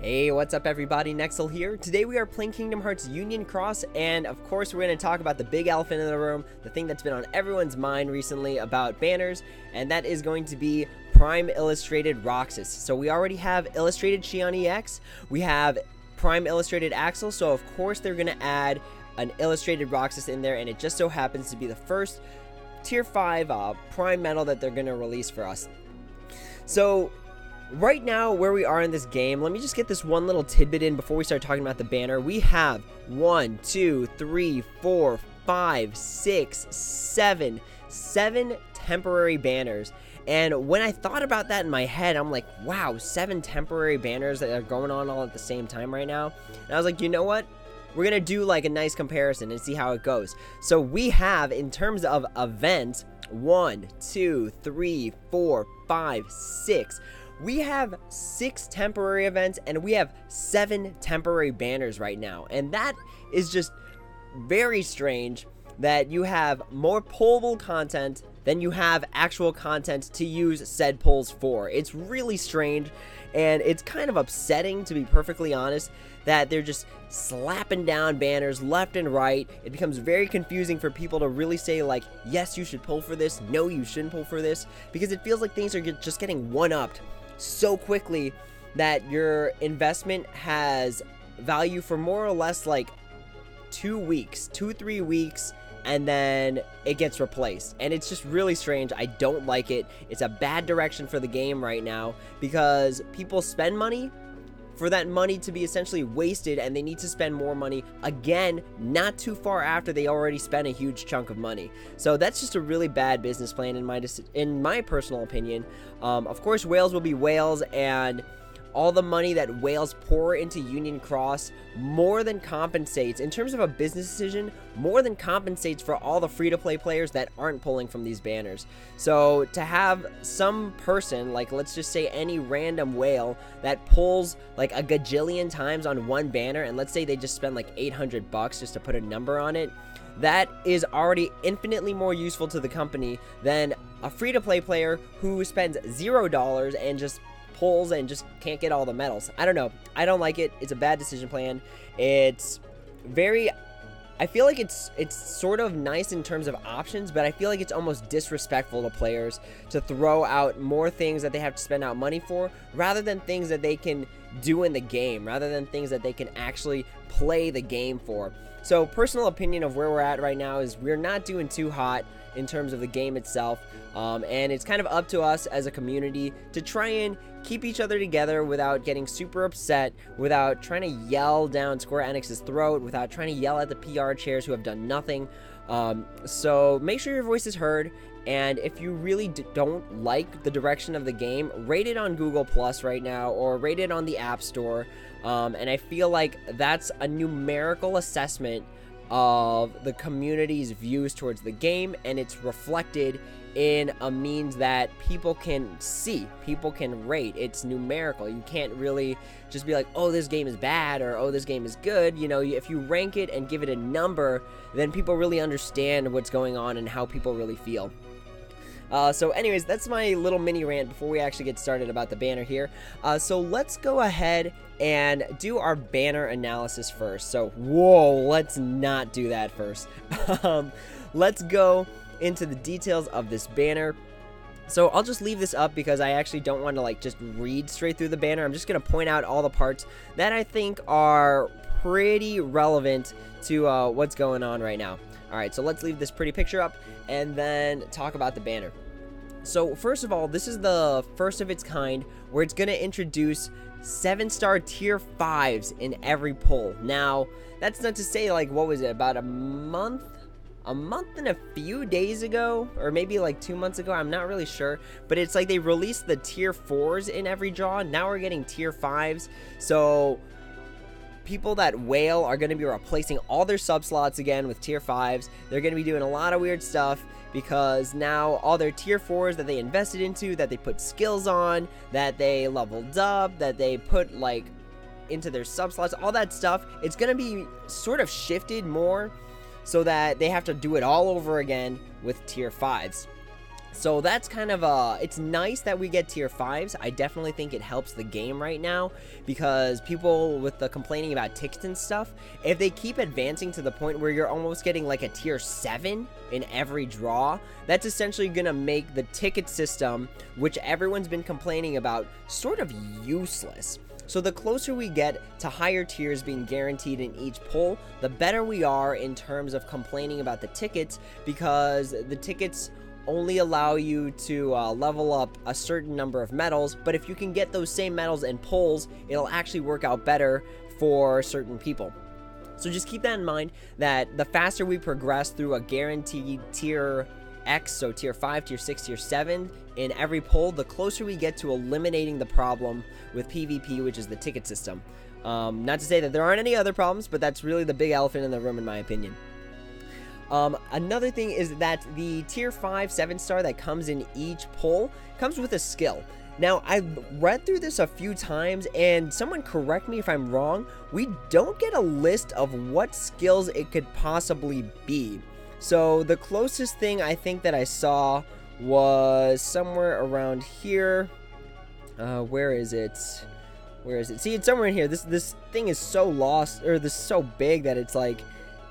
Hey, what's up everybody, Nexil here. Today we are playing Kingdom Hearts Union Cross, and of course we're going to talk about the big elephant in the room, the thing that's been on everyone's mind recently about banners, and that is going to be Prime Illustrated Roxas. So we already have Illustrated Xion EX, we have Prime Illustrated Axel, so of course they're going to add an Illustrated Roxas in there, and it just so happens to be the first Tier 5 uh, Prime Medal that they're going to release for us. So right now where we are in this game let me just get this one little tidbit in before we start talking about the banner. We have one two three four five six seven seven temporary banners. And when i thought about that in my head i'm like wow seven temporary banners that are going on all at the same time right now. And i was like you know what? We're gonna do like a nice comparison and see how it goes. So we have in terms of events one two three four five six we have six temporary events and we have seven temporary banners right now. And that is just very strange that you have more pullable content than you have actual content to use said pulls for. It's really strange and it's kind of upsetting to be perfectly honest that they're just slapping down banners left and right. It becomes very confusing for people to really say like, yes, you should pull for this, no, you shouldn't pull for this, because it feels like things are just getting one-upped so quickly that your investment has value for more or less like two weeks, two, three weeks, and then it gets replaced. And it's just really strange. I don't like it. It's a bad direction for the game right now because people spend money for that money to be essentially wasted and they need to spend more money again not too far after they already spent a huge chunk of money. So that's just a really bad business plan in my in my personal opinion. Um, of course whales will be whales and all the money that whales pour into Union Cross more than compensates, in terms of a business decision, more than compensates for all the free to play players that aren't pulling from these banners. So to have some person, like let's just say any random whale, that pulls like a gajillion times on one banner, and let's say they just spend like 800 bucks just to put a number on it, that is already infinitely more useful to the company than a free to play player who spends zero dollars and just pulls and just can't get all the medals. I don't know. I don't like it. It's a bad decision plan. It's very I feel like it's it's sort of nice in terms of options, but I feel like it's almost disrespectful to players to throw out more things that they have to spend out money for rather than things that they can do in the game, rather than things that they can actually play the game for. So, personal opinion of where we're at right now is we're not doing too hot in terms of the game itself. Um, and it's kind of up to us as a community to try and keep each other together without getting super upset, without trying to yell down Square Enix's throat, without trying to yell at the PR chairs who have done nothing. Um, so make sure your voice is heard. And if you really don't like the direction of the game, rate it on Google Plus right now or rate it on the App Store. Um, and I feel like that's a numerical assessment of the community's views towards the game and it's reflected in a means that people can see, people can rate. It's numerical. You can't really just be like, oh, this game is bad or oh, this game is good. You know, if you rank it and give it a number, then people really understand what's going on and how people really feel. Uh, so anyways, that's my little mini rant before we actually get started about the banner here. Uh, so let's go ahead and do our banner analysis first. So, whoa, let's not do that first. um, let's go into the details of this banner. So I'll just leave this up because I actually don't want to like just read straight through the banner. I'm just going to point out all the parts that I think are pretty relevant to uh, what's going on right now. Alright, so let's leave this pretty picture up and then talk about the banner. So first of all, this is the first of its kind where it's going to introduce 7-star tier 5s in every pull. Now, that's not to say like, what was it, about a month? A month and a few days ago, or maybe like two months ago, I'm not really sure. But it's like they released the tier 4s in every draw. Now we're getting tier 5s. So people that whale are going to be replacing all their sub slots again with tier 5s. They're going to be doing a lot of weird stuff because now all their tier 4s that they invested into, that they put skills on, that they leveled up, that they put like into their sub slots, all that stuff, it's going to be sort of shifted more so that they have to do it all over again with tier 5s. So that's kind of a. It's nice that we get tier fives. I definitely think it helps the game right now because people with the complaining about tickets and stuff, if they keep advancing to the point where you're almost getting like a tier seven in every draw, that's essentially gonna make the ticket system, which everyone's been complaining about, sort of useless. So the closer we get to higher tiers being guaranteed in each pull, the better we are in terms of complaining about the tickets because the tickets only allow you to uh, level up a certain number of medals, but if you can get those same medals in pulls, it'll actually work out better for certain people. So just keep that in mind that the faster we progress through a guaranteed tier X, so tier 5, tier 6, tier 7 in every pull, the closer we get to eliminating the problem with PvP, which is the ticket system. Um, not to say that there aren't any other problems, but that's really the big elephant in the room, in my opinion. Um, another thing is that the tier 5 7 star that comes in each pull comes with a skill. Now, I've read through this a few times, and someone correct me if I'm wrong, we don't get a list of what skills it could possibly be. So, the closest thing I think that I saw was somewhere around here. Uh, where is it? Where is it? See, it's somewhere in here. This this thing is so lost, or this is so big that it's like,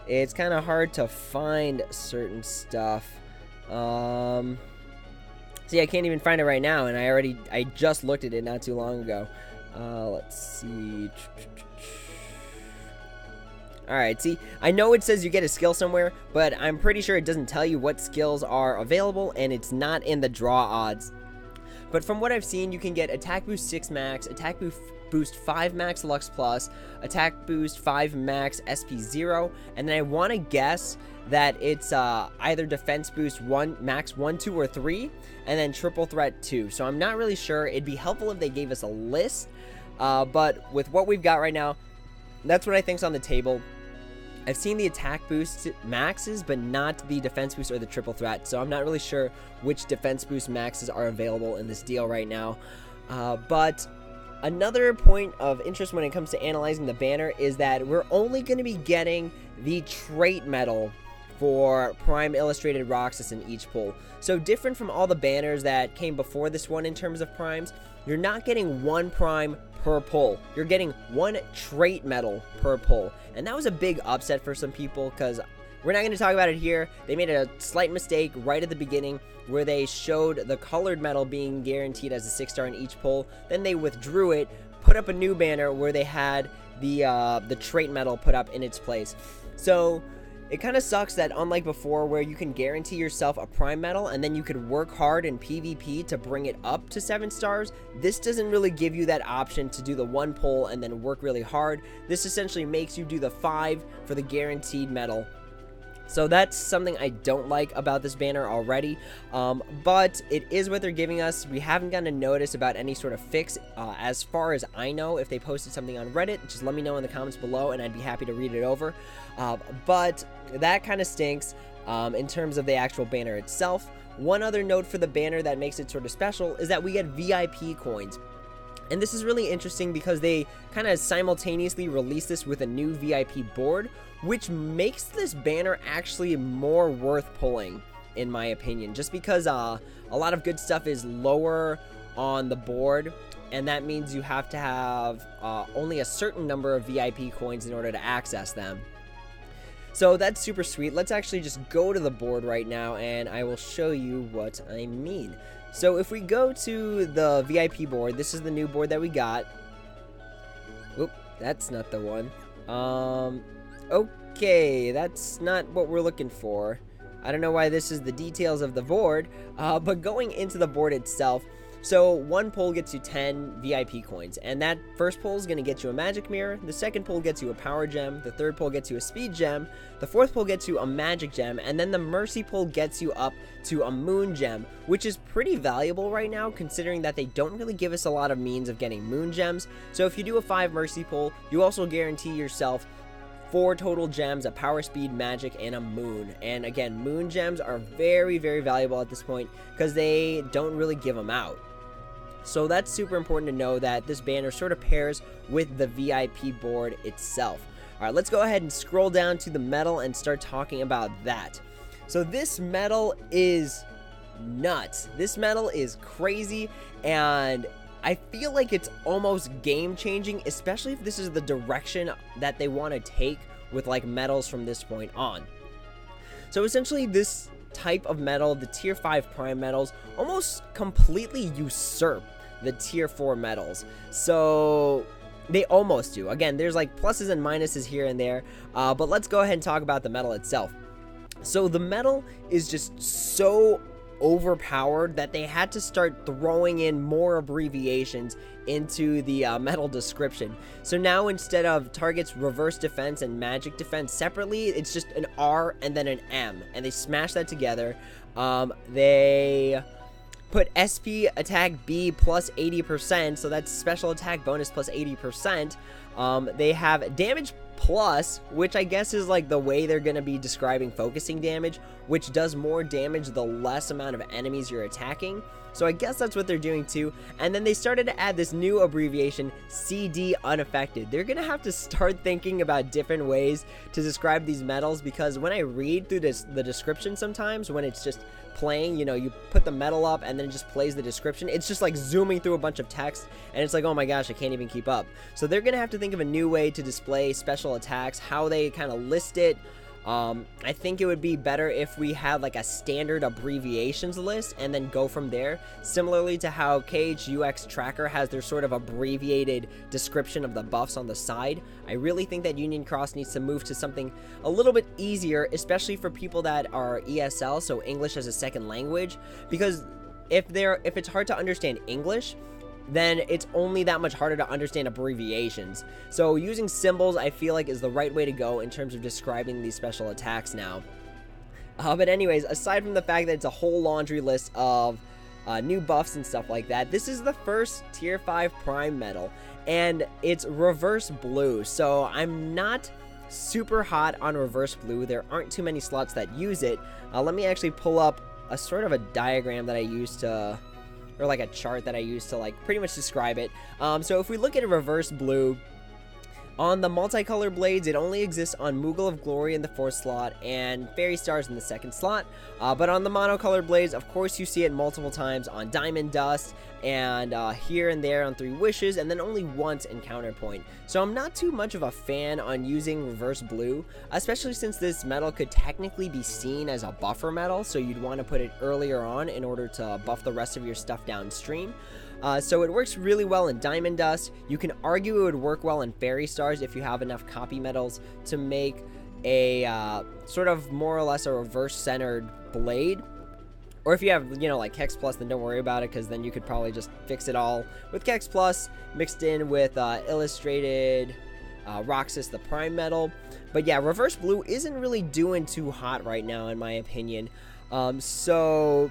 it's kind of hard to find certain stuff. Um, see, I can't even find it right now, and I already, I just looked at it not too long ago. Uh, let's see. Alright, see, I know it says you get a skill somewhere, but I'm pretty sure it doesn't tell you what skills are available, and it's not in the draw odds. But from what I've seen, you can get attack boost 6 max, attack boost boost 5 max Lux Plus, attack boost 5 max SP 0, and then I want to guess that it's uh, either defense boost 1 max 1, 2, or 3, and then triple threat 2. So I'm not really sure. It'd be helpful if they gave us a list, uh, but with what we've got right now, that's what I think's on the table. I've seen the attack boost maxes, but not the defense boost or the triple threat, so I'm not really sure which defense boost maxes are available in this deal right now. Uh, but another point of interest when it comes to analyzing the banner is that we're only going to be getting the trait medal for Prime Illustrated Roxas in each pull. So different from all the banners that came before this one in terms of primes, you're not getting one prime per pull. You're getting one trait medal per pull. And that was a big upset for some people because we're not going to talk about it here. They made a slight mistake right at the beginning where they showed the colored medal being guaranteed as a 6 star in each pull. Then they withdrew it, put up a new banner where they had the uh, the trait medal put up in its place. So it kind of sucks that unlike before where you can guarantee yourself a prime medal and then you could work hard in PvP to bring it up to 7 stars, this doesn't really give you that option to do the one pull and then work really hard. This essentially makes you do the 5 for the guaranteed medal so that's something I don't like about this banner already, um, but it is what they're giving us. We haven't gotten a notice about any sort of fix uh, as far as I know. If they posted something on Reddit, just let me know in the comments below and I'd be happy to read it over. Uh, but that kind of stinks um, in terms of the actual banner itself. One other note for the banner that makes it sort of special is that we get VIP coins. And this is really interesting because they kind of simultaneously release this with a new VIP board, which makes this banner actually more worth pulling, in my opinion. Just because uh, a lot of good stuff is lower on the board, and that means you have to have uh, only a certain number of VIP coins in order to access them. So that's super sweet. Let's actually just go to the board right now, and I will show you what I mean. So if we go to the VIP board, this is the new board that we got. Oop, that's not the one. Um, okay, that's not what we're looking for. I don't know why this is the details of the board, uh, but going into the board itself, so one pull gets you 10 VIP coins, and that first pull is going to get you a magic mirror, the second pull gets you a power gem, the third pull gets you a speed gem, the fourth pull gets you a magic gem, and then the mercy pull gets you up to a moon gem, which is pretty valuable right now considering that they don't really give us a lot of means of getting moon gems. So if you do a 5 mercy pull, you also guarantee yourself four total gems, a power speed, magic, and a moon. And again, moon gems are very, very valuable at this point because they don't really give them out. So that's super important to know that this banner sort of pairs with the VIP board itself. All right, let's go ahead and scroll down to the medal and start talking about that. So this medal is nuts. This medal is crazy and I feel like it's almost game changing, especially if this is the direction that they want to take with like medals from this point on. So essentially, this type of medal, the tier 5 prime medals, almost completely usurp the tier 4 medals. So they almost do. Again, there's like pluses and minuses here and there, uh, but let's go ahead and talk about the medal itself. So the medal is just so overpowered that they had to start throwing in more abbreviations into the uh, medal description. So now instead of targets reverse defense and magic defense separately, it's just an R and then an M, and they smash that together. Um, they put SP attack B plus 80%, so that's special attack bonus plus 80%. Um, they have damage plus, which I guess is like the way they're going to be describing focusing damage, which does more damage the less amount of enemies you're attacking. So I guess that's what they're doing too. And then they started to add this new abbreviation, CD unaffected. They're to have to start thinking about different ways to describe these medals because when I read through this, the description sometimes, when it's just playing, you know, you put the medal up and then it just plays the description. It's just like zooming through a bunch of text and it's like, oh my gosh, I can't even keep up. So they're to have to think of a new way to display special attacks, how they kind of list it, um, I think it would be better if we had like a standard abbreviations list and then go from there. Similarly to how KHUX Tracker has their sort of abbreviated description of the buffs on the side, I really think that Union Cross needs to move to something a little bit easier, especially for people that are ESL, so English as a second language, because if they're if it's hard to understand English, then it's only that much harder to understand abbreviations. So using symbols, I feel like, is the right way to go in terms of describing these special attacks now. Uh, but anyways, aside from the fact that it's a whole laundry list of uh, new buffs and stuff like that, this is the first Tier 5 Prime Medal, and it's Reverse Blue. So I'm not super hot on Reverse Blue. There aren't too many slots that use it. Uh, let me actually pull up a sort of a diagram that I used to or like a chart that I use to like pretty much describe it. Um, so if we look at a reverse blue, on the multicolor blades, it only exists on Moogle O' Glory in the fourth slot and Fairy Stars in the second slot. Uh, but on the monocolor blades, of course, you see it multiple times on Diamond Dust and uh, here and there on Three Wishes, and then only once in Counterpoint. So I'm not too much of a fan on using Reverse Blue, especially since this medal could technically be seen as a buffer medal, so you'd want to put it earlier on in order to buff the rest of your stuff downstream. Uh, so it works really well in Diamond Dust. You can argue it would work well in Fairy Stars if you have enough copy medals to make a uh, sort of more or less a reverse centered blade. Or if you have, you know, like Hex Plus, then don't worry about it because then you could probably just fix it all with Hex Plus mixed in with uh, Illustrated uh, Roxas, the Prime Medal. But yeah, Reverse Blue isn't really doing too hot right now, in my opinion. Um, so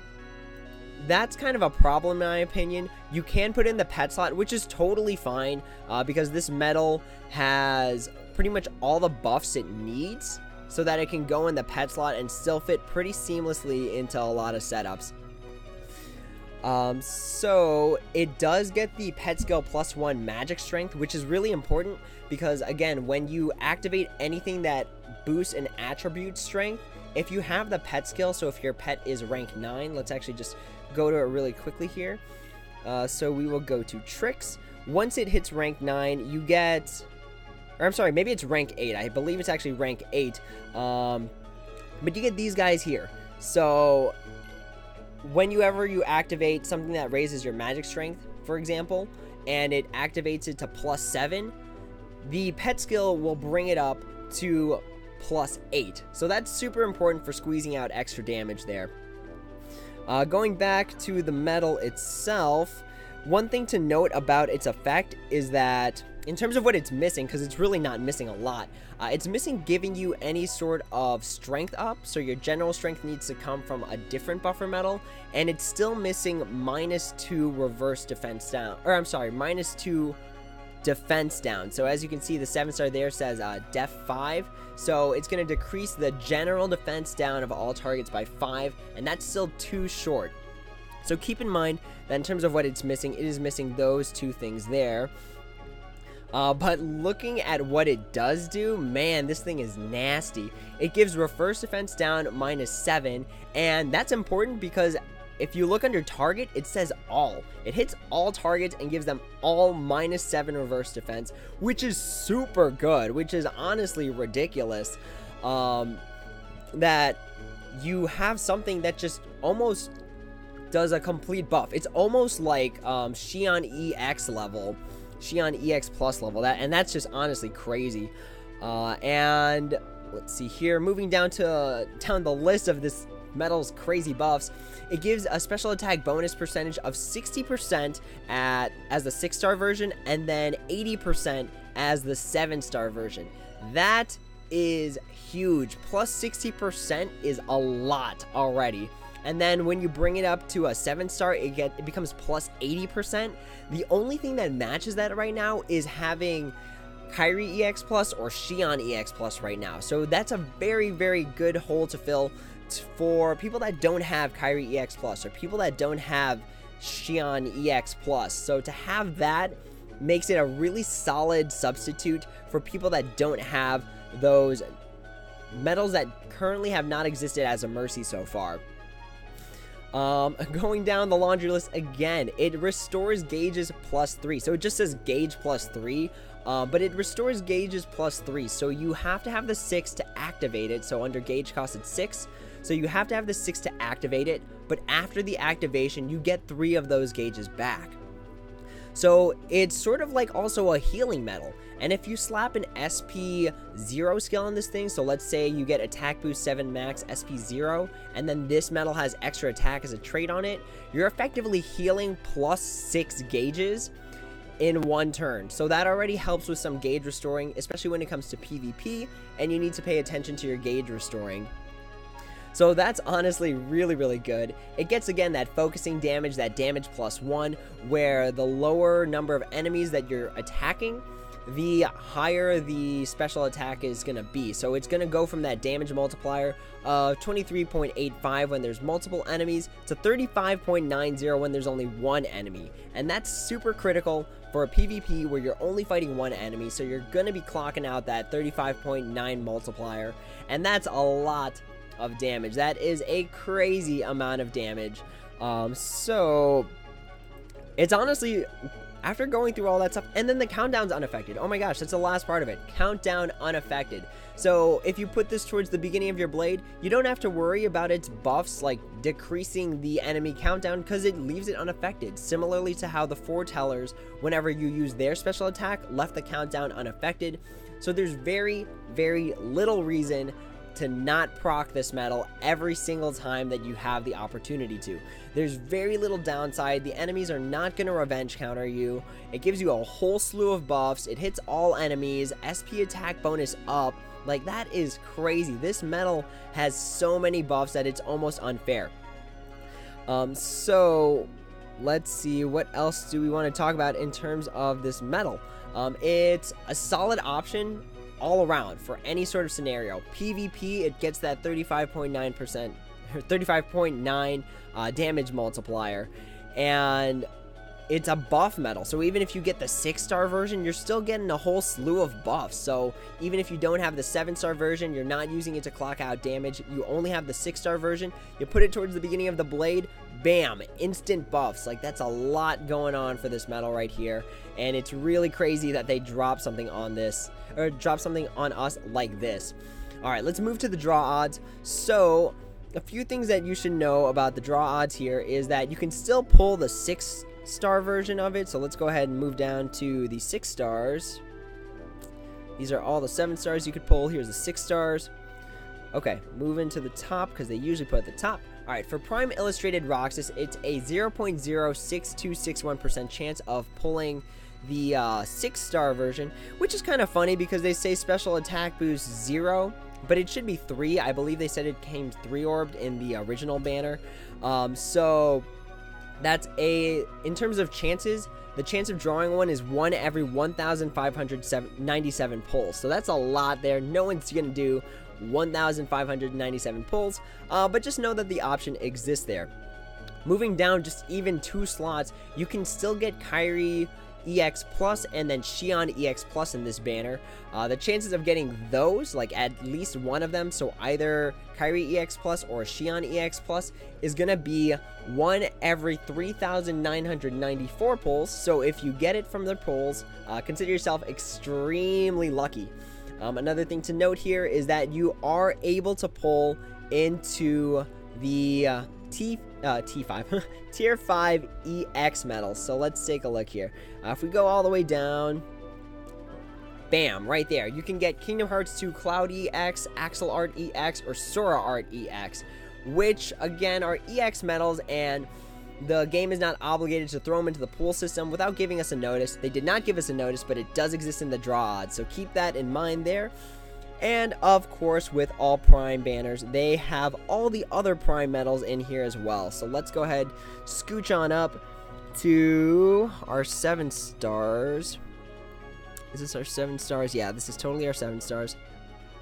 that's kind of a problem in my opinion. You can put in the pet slot, which is totally fine uh, because this medal has pretty much all the buffs it needs so that it can go in the pet slot and still fit pretty seamlessly into a lot of setups. Um, so it does get the pet skill plus one magic strength, which is really important because again, when you activate anything that boosts an attribute strength, if you have the pet skill, so if your pet is rank 9, let's actually just go to it really quickly here. Uh, so we will go to tricks. Once it hits rank 9, you get... Or I'm sorry, maybe it's rank 8. I believe it's actually rank 8. Um, but you get these guys here. So whenever you activate something that raises your magic strength, for example, and it activates it to plus 7, the pet skill will bring it up to plus 8. So that's super important for squeezing out extra damage there. Uh, going back to the medal itself, one thing to note about its effect is that in terms of what it's missing, because it's really not missing a lot, uh, it's missing giving you any sort of strength up, so your general strength needs to come from a different buffer medal, and it's still missing minus 2 reverse defense down, or I'm sorry, minus 2 defense down. So as you can see, the 7 star there says uh, def 5. So it's going to decrease the general defense down of all targets by 5, and that's still too short. So keep in mind that in terms of what it's missing, it is missing those two things there. Uh, but looking at what it does do, man, this thing is nasty. It gives reverse defense down minus 7, and that's important because if you look under target, it says all. It hits all targets and gives them all minus 7 reverse defense, which is super good, which is honestly ridiculous. Um, that you have something that just almost does a complete buff. It's almost like um, Xion EX level, Xion EX Plus level. That and that's just honestly crazy. Uh, and let's see here, moving down to uh, down the list of this medal's crazy buffs, it gives a special attack bonus percentage of 60% at as the six star version, and then 80% as the seven star version. That is huge. Plus 60% is a lot already. And then when you bring it up to a 7 star, it get it becomes plus 80%. The only thing that matches that right now is having Kairi EX Plus or Xion EX Plus right now. So that's a very, very good hole to fill for people that don't have Kairi EX Plus or people that don't have Xion EX Plus. So to have that makes it a really solid substitute for people that don't have those medals that currently have not existed as a mercy so far. Um, going down the laundry list again, it restores gauges plus three. So it just says gauge plus three, uh, but it restores gauges plus three. So you have to have the six to activate it. So under gauge cost, it's six. So you have to have the six to activate it. But after the activation, you get three of those gauges back. So it's sort of like also a healing medal. And if you slap an SP 0 skill on this thing, so let's say you get attack boost 7 max SP 0, and then this medal has extra attack as a trait on it, you're effectively healing plus 6 gauges in one turn. So that already helps with some gauge restoring, especially when it comes to PvP, and you need to pay attention to your gauge restoring. So that's honestly really, really good. It gets again that focusing damage, that damage plus one, where the lower number of enemies that you're attacking, the higher the special attack is going to be. So it's going to go from that damage multiplier of 23.85 when there's multiple enemies to 35.90 when there's only one enemy. And that's super critical for a PvP where you're only fighting one enemy. So you're going to be clocking out that 35.9 multiplier. And that's a lot of damage. That is a crazy amount of damage. Um, so it's honestly after going through all that stuff, and then the countdown's unaffected. Oh my gosh, that's the last part of it. Countdown unaffected. So if you put this towards the beginning of your blade, you don't have to worry about its buffs like decreasing the enemy countdown because it leaves it unaffected. Similarly to how the foretellers, whenever you use their special attack, left the countdown unaffected. So there's very, very little reason to not proc this medal every single time that you have the opportunity to. There's very little downside. The enemies are not going to revenge counter you. It gives you a whole slew of buffs. It hits all enemies. SP attack bonus up. Like, that is crazy. This medal has so many buffs that it's almost unfair. Um, so, let's see. What else do we want to talk about in terms of this medal? Um, it's a solid option all around for any sort of scenario. PvP, it gets that 35.9%, 35.9 uh, damage multiplier, and it's a buff medal. So even if you get the six star version, you're still getting a whole slew of buffs. So even if you don't have the seven star version, you're not using it to clock out damage. You only have the six star version. You put it towards the beginning of the blade, bam, instant buffs. Like that's a lot going on for this medal right here. And it's really crazy that they drop something on this or drop something on us like this. All right, let's move to the draw odds. So a few things that you should know about the draw odds here is that you can still pull the six star version of it. So let's go ahead and move down to the six stars. These are all the seven stars you could pull. Here's the six stars. Okay, moving to the top because they usually put at the top. All right, for Prime Illustrated Roxas, it's a 0.06261% chance of pulling the uh, six star version, which is kind of funny because they say special attack boost zero, but it should be three. I believe they said it came three orbed in the original banner. Um, so that's a, in terms of chances, the chance of drawing one is one every 1,597 pulls. So that's a lot there. No one's going to do 1,597 pulls, uh, but just know that the option exists there. Moving down just even two slots, you can still get Kairi EX Plus and then Xion EX Plus in this banner. Uh, the chances of getting those, like at least one of them, so either Kairi EX Plus or Xion EX Plus, is to be one every 3,994 pulls. So if you get it from the pulls, uh, consider yourself extremely lucky. Um, another thing to note here is that you are able to pull into the uh, T uh, T5 tier 5 EX medals. So let's take a look here. Uh, if we go all the way down, bam, right there. You can get Kingdom Hearts 2 Cloud EX, Axel Art EX, or Sora Art EX, which again are EX medals and the game is not obligated to throw them into the pool system without giving us a notice. They did not give us a notice, but it does exist in the draw odds, so keep that in mind there. And of course, with all Prime banners, they have all the other Prime medals in here as well. So let's go ahead, scooch on up to our 7 stars. Is this our 7 stars? Yeah, this is totally our 7 stars.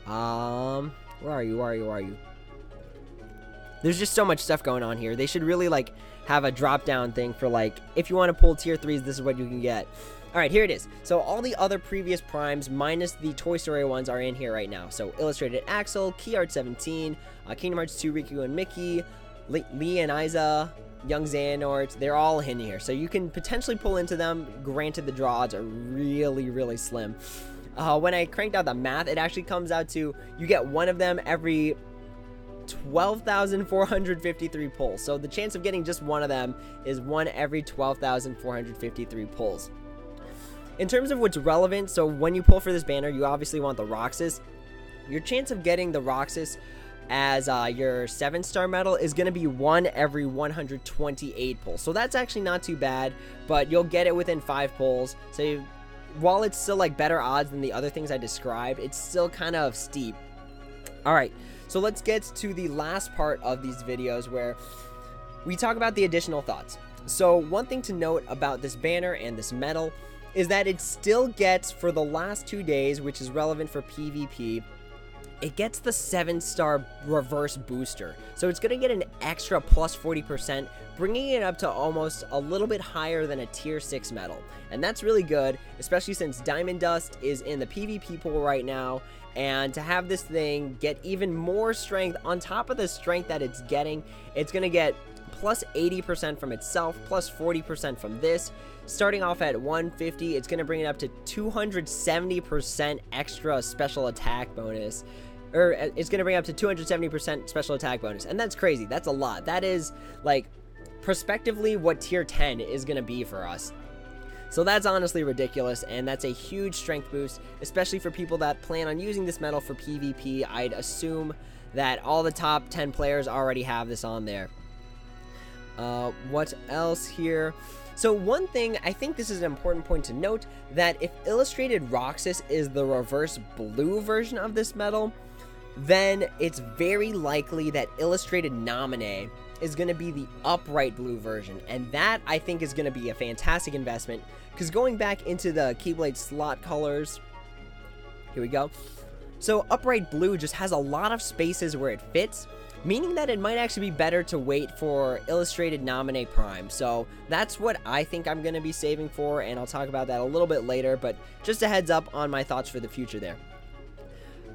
Um, where are you? Where are you? Where are you? There's just so much stuff going on here. They should really, like, have a drop down thing for like if you want to pull tier 3s this is what you can get all right here it is. So all the other previous primes minus the toy story ones are in here right now. So illustrated axel key art 17 uh, kingdom hearts 2 riku and mickey Lea and Isa young xehanort they're all in here. So you can potentially pull into them. Granted the draw odds are really really slim. Uh, when I cranked out the math, it actually comes out to you get one of them every 12,453 pulls. So the chance of getting just one of them is one every 12,453 pulls. In terms of what's relevant, so when you pull for this banner, you obviously want the Roxas. Your chance of getting the Roxas as uh, your 7 star medal is going to be 1 every 128 pulls. So that's actually not too bad, but you'll get it within 5 pulls. So you, while it's still like better odds than the other things I described, it's still kind of steep. Alright, so let's get to the last part of these videos where we talk about the additional thoughts. So one thing to note about this banner and this medal is that it still gets for the last two days, which is relevant for PvP, it gets the 7 star reverse booster. So it's going to get an extra plus 40%, bringing it up to almost a little bit higher than a tier 6 medal. And that's really good, especially since Diamond Dust is in the PvP pool right now, and to have this thing get even more strength on top of the strength that it's getting, it's going to get plus 80% from itself, plus 40% from this. Starting off at 150, it's going to bring it up to 270% extra special attack bonus. Or uh, it's going to bring up to 270% special attack bonus. And that's crazy. That's a lot. That is, like, prospectively what tier 10 is going to be for us. So that's honestly ridiculous, and that's a huge strength boost, especially for people that plan on using this medal for PvP. I'd assume that all the top 10 players already have this on there. Uh, what else here? So one thing, I think this is an important point to note, that if Illustrated Roxas is the reverse blue version of this medal, then it's very likely that Illustrated Naminé is going to be the upright blue version. And that, I think, is going to be a fantastic investment. Because going back into the Keyblade slot colors, here we go. So upright blue just has a lot of spaces where it fits, meaning that it might actually be better to wait for Illustrated Naminé Prime. So that's what I think I'm going to be saving for, and I'll talk about that a little bit later, but just a heads up on my thoughts for the future there.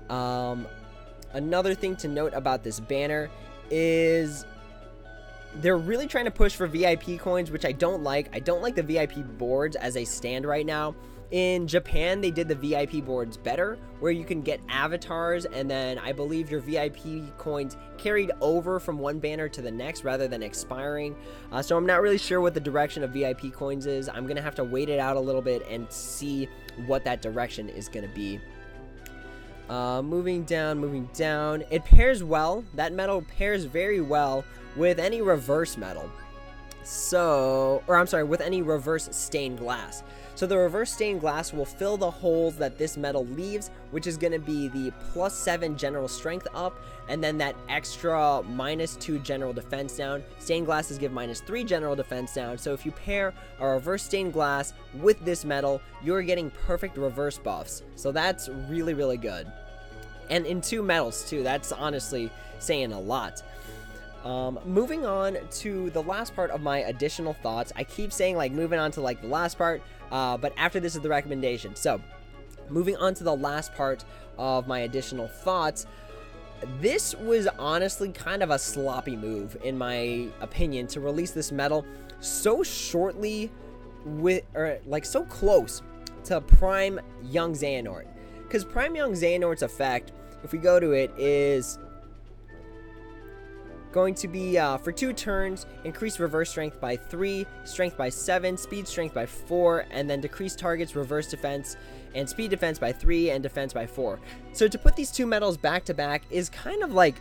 Um, another thing to note about this banner is they're really trying to push for VIP coins, which I don't like. I don't like the VIP boards as they stand right now. In Japan, they did the VIP boards better, where you can get avatars, and then I believe your VIP coins carried over from one banner to the next rather than expiring. Uh, so I'm not really sure what the direction of VIP coins is. I'm going to have to wait it out a little bit and see what that direction is going to be. Uh, moving down, moving down. It pairs well. That medal pairs very well with any reverse medal. So, or I'm sorry, with any reverse stained glass. So the reverse stained glass will fill the holes that this medal leaves, which is going to be the plus 7 general strength up, and then that extra minus 2 general defense down. Stained glasses give minus 3 general defense down, so if you pair a reverse stained glass with this medal, you're getting perfect reverse buffs. So that's really, really good. And in two medals, too, that's honestly saying a lot. Um, moving on to the last part of my additional thoughts. I keep saying like moving on to like the last part, uh, but after this is the recommendation. So, moving on to the last part of my additional thoughts. This was honestly kind of a sloppy move, in my opinion, to release this medal so shortly with, or like so close to Prime Young Xehanort. Because Prime Young Xehanort's effect, if we go to it, is going to be uh, for two turns, increase reverse strength by three, strength by seven, speed strength by four, and then decrease targets reverse defense and speed defense by three and defense by four. So to put these two medals back to back is kind of like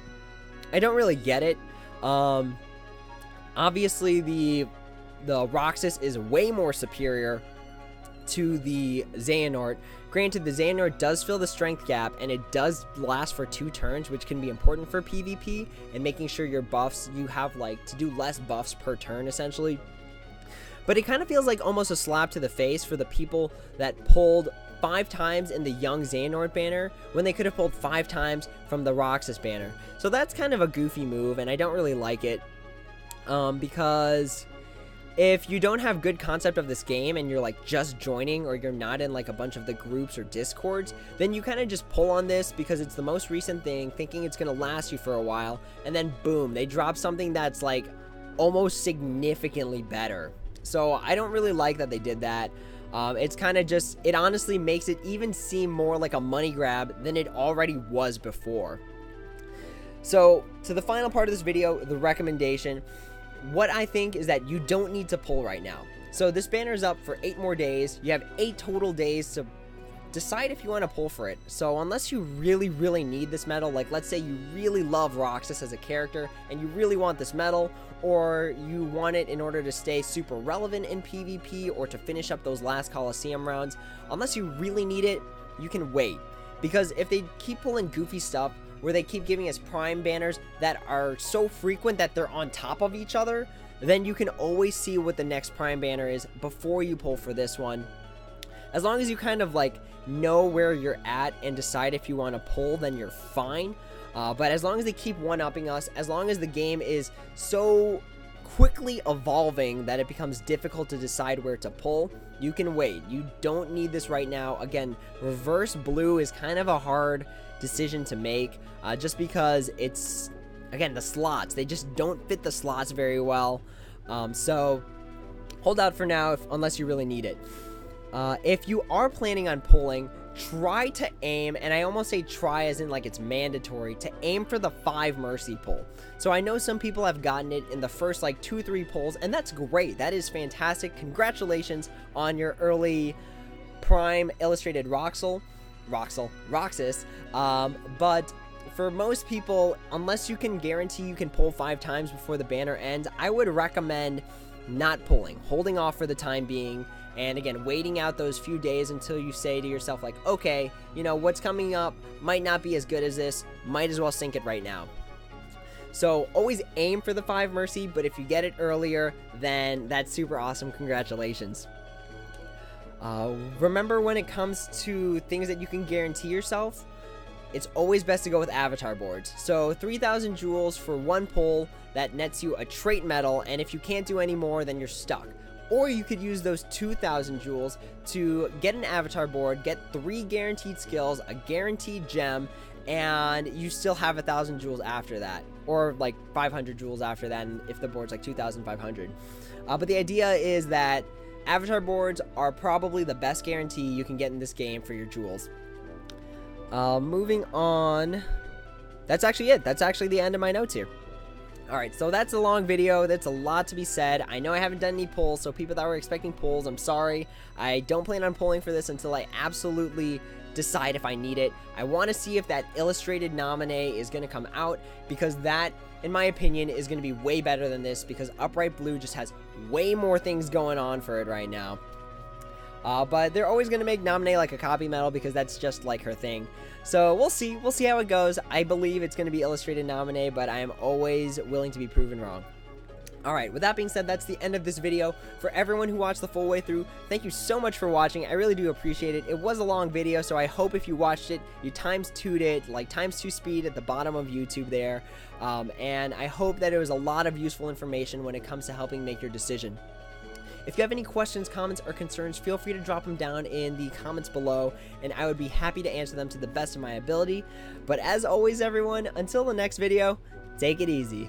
I don't really get it. Um, obviously the the Roxas is way more superior to the Xehanort. Granted, the Xehanort does fill the strength gap, and it does last for two turns, which can be important for PvP, and making sure your buffs, you have, like, to do less buffs per turn, essentially. But it kind of feels like almost a slap to the face for the people that pulled five times in the Young Xehanort banner when they could have pulled five times from the Roxas banner. So that's kind of a goofy move, and I don't really like it. Um, because if you don't have good concept of this game and you're like just joining or you're not in like a bunch of the groups or discords then you kind of just pull on this because it's the most recent thing thinking it's going to last you for a while and then boom they drop something that's like almost significantly better. So i don't really like that they did that. Um, it's kind of just it honestly makes it even seem more like a money grab than it already was before. So to the final part of this video the recommendation what I think is that you don't need to pull right now. So this banner is up for eight more days. You have eight total days to decide if you want to pull for it. So unless you really, really need this medal, like let's say you really love Roxas as a character and you really want this medal, or you want it in order to stay super relevant in PvP or to finish up those last Coliseum rounds, unless you really need it, you can wait. Because if they keep pulling goofy stuff, where they keep giving us prime banners that are so frequent that they're on top of each other, then you can always see what the next prime banner is before you pull for this one. As long as you kind of like know where you're at and decide if you want to pull, then you're fine. Uh, but as long as they keep one-upping us, as long as the game is so quickly evolving that it becomes difficult to decide where to pull, you can wait. You don't need this right now. Again, reverse blue is kind of a hard decision to make uh, just because it's, again, the slots. They just don't fit the slots very well. Um, so hold out for now if, unless you really need it. Uh, if you are planning on pulling, try to aim, and I almost say try as in like it's mandatory, to aim for the 5 Mercy pull. So I know some people have gotten it in the first like 2-3 pulls, and that's great. That is fantastic. Congratulations on your early Prime Illustrated Roxel. Roxel, Roxas. Um, but for most people, unless you can guarantee you can pull five times before the banner ends, I would recommend not pulling, holding off for the time being, and again, waiting out those few days until you say to yourself, like, okay, you know, what's coming up might not be as good as this, might as well sink it right now. So always aim for the 5 Mercy, but if you get it earlier, then that's super awesome. Congratulations. Uh, remember when it comes to things that you can guarantee yourself, it's always best to go with avatar boards. So 3,000 jewels for one pull that nets you a trait medal, and if you can't do any more, then you're stuck. Or you could use those 2,000 jewels to get an avatar board, get three guaranteed skills, a guaranteed gem, and you still have a thousand jewels after that or like 500 jewels after that if the board's like 2500 uh, but the idea is that Avatar boards are probably the best guarantee you can get in this game for your jewels. Uh, moving on. That's actually it. That's actually the end of my notes here. Alright, so that's a long video. That's a lot to be said. I know I haven't done any polls, so people that were expecting polls, I'm sorry. I don't plan on polling for this until I absolutely decide if I need it. I want to see if that illustrated Naminé is going to come out because that, in my opinion, is going to be way better than this because Upright Blue just has way more things going on for it right now. Uh, but they're always going to make Naminé like a copy medal because that's just like her thing. So we'll see. We'll see how it goes. I believe it's going to be Illustrated Naminé, but I am always willing to be proven wrong. Alright, with that being said, that's the end of this video. For everyone who watched the full way through, thank you so much for watching. I really do appreciate it. It was a long video, so I hope if you watched it, you times two'd it, like times two speed at the bottom of YouTube there. Um, and I hope that it was a lot of useful information when it comes to helping make your decision. If you have any questions, comments, or concerns, feel free to drop them down in the comments below, and I would be happy to answer them to the best of my ability. But as always, everyone, until the next video, take it easy.